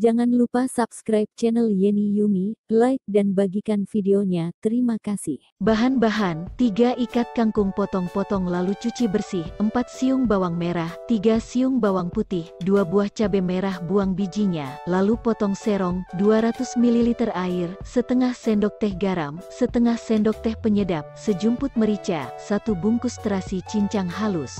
Jangan lupa subscribe channel Yeni Yumi, like dan bagikan videonya. Terima kasih. Bahan-bahan, 3 ikat kangkung potong-potong lalu cuci bersih, 4 siung bawang merah, 3 siung bawang putih, 2 buah cabai merah buang bijinya, lalu potong serong, 200 ml air, setengah sendok teh garam, setengah sendok teh penyedap, sejumput merica, satu bungkus terasi cincang halus.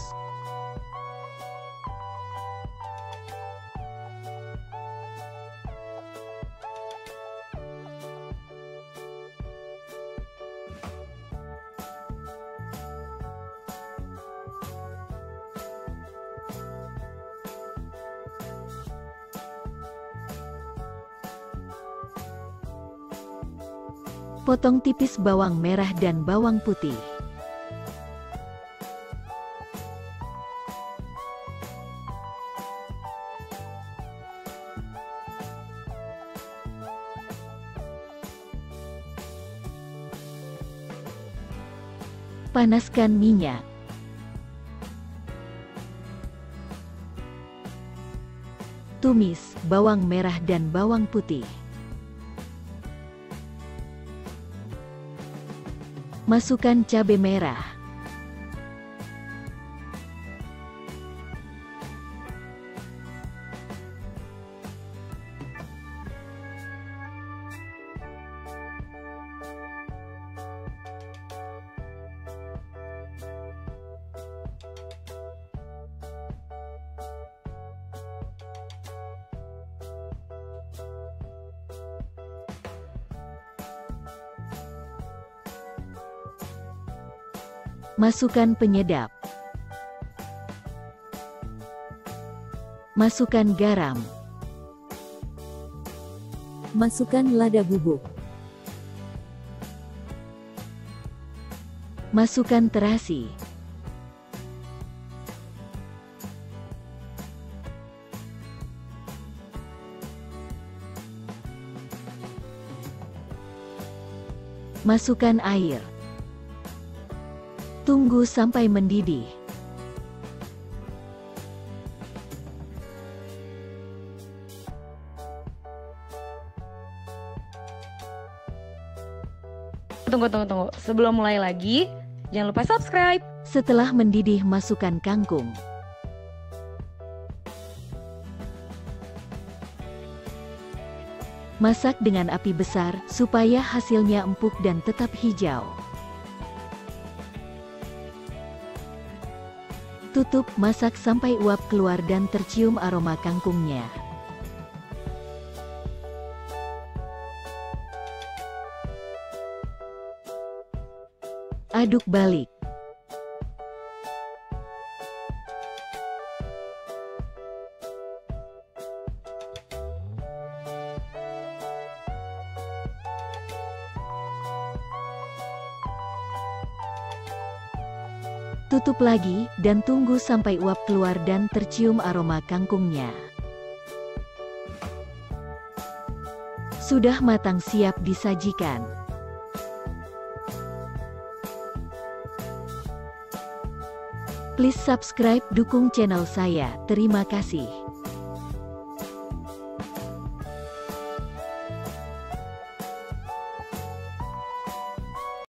Potong tipis bawang merah dan bawang putih. Panaskan minyak. Tumis bawang merah dan bawang putih. Masukkan cabai merah. Masukkan penyedap. Masukkan garam. Masukkan lada bubuk. Masukkan terasi. Masukkan air. Tunggu sampai mendidih. Tunggu, tunggu, tunggu. Sebelum mulai lagi, jangan lupa subscribe. Setelah mendidih, masukkan kangkung. Masak dengan api besar supaya hasilnya empuk dan tetap hijau. Tutup, masak sampai uap keluar dan tercium aroma kangkungnya. Aduk balik. Tutup lagi, dan tunggu sampai uap keluar dan tercium aroma kangkungnya. Sudah matang siap disajikan. Please subscribe dukung channel saya, terima kasih.